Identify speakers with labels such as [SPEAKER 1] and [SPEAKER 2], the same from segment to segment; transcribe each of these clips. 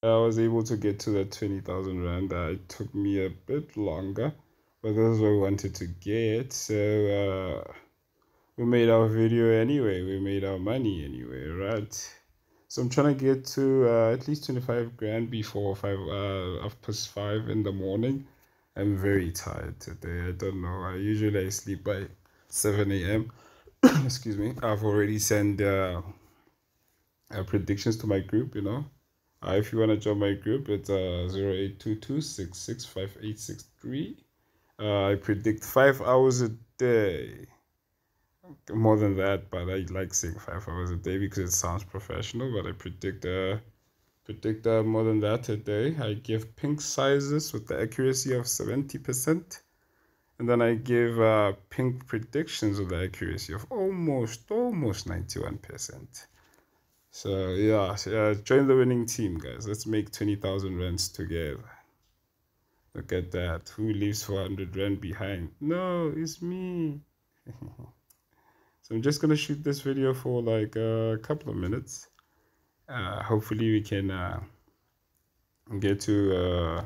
[SPEAKER 1] I was able to get to that 20,000 Rand. Uh, it took me a bit longer, but this is what we wanted to get. So uh, we made our video anyway. We made our money anyway, right? So I'm trying to get to uh, at least 25 grand before 5, uh, half past 5 in the morning. I'm very tired today. I don't know. I usually I sleep by 7 a.m. Excuse me. I've already sent uh, uh, predictions to my group, you know. Uh, if you want to join my group, it's uh, 0822 uh, I predict five hours a day. More than that, but I like saying five hours a day because it sounds professional. But I predict uh, predict uh, more than that a day. I give pink sizes with the accuracy of 70%. And then I give uh, pink predictions with the accuracy of almost, almost 91%. So yeah, yeah, join the winning team, guys. Let's make 20,000 rands together. Look at that. Who leaves 400 rand behind? No, it's me. so I'm just going to shoot this video for like a couple of minutes. Uh, hopefully we can uh, get to... Uh,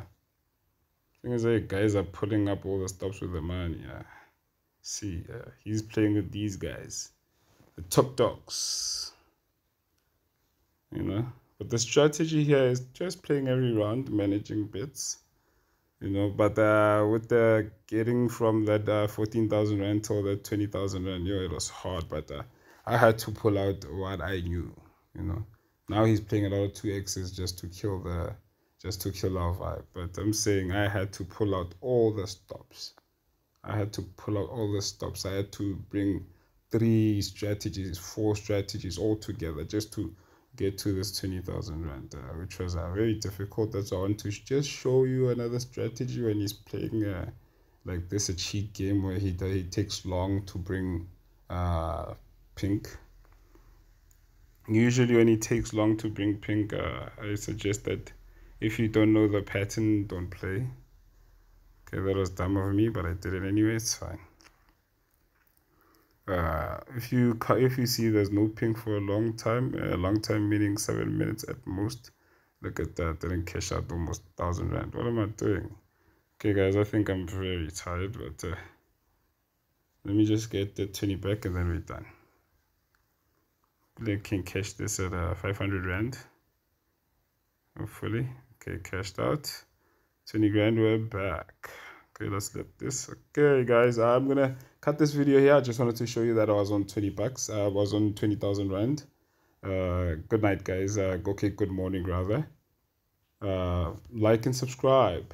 [SPEAKER 1] thing is, like, guys are pulling up all the stops with the money. Yeah. See, uh, he's playing with these guys. The top dogs you know. But the strategy here is just playing every round, managing bits, you know. But uh, with the getting from that uh, 14,000 rand to the 20,000 rand, know, it was hard. But uh, I had to pull out what I knew, you know. Now he's playing a lot of 2x's just to kill the, just to kill our vibe. But I'm saying I had to pull out all the stops. I had to pull out all the stops. I had to bring three strategies, four strategies all together just to get to this 20,000 rand, uh, which was uh, very difficult. That's why I want to just show you another strategy when he's playing uh, like this, a cheat game where he, he takes long to bring uh, pink. Usually when he takes long to bring pink, uh, I suggest that if you don't know the pattern, don't play. Okay, that was dumb of me, but I did it anyway, it's fine uh, if you if you see there's no ping for a long time, a long time meaning seven minutes at most. Look at that, didn't cash out almost thousand rand. What am I doing? Okay, guys, I think I'm very tired, but uh, let me just get the 20 back and then we're done. They can cash this at uh, 500 rand. Hopefully, okay, cashed out 20 grand. We're back. Okay, let's let this. Okay, guys, I'm gonna cut this video here. I just wanted to show you that I was on 20 bucks. I was on 20,000 rand. Uh, good night, guys. Uh, okay, good morning, rather. Uh, like and subscribe.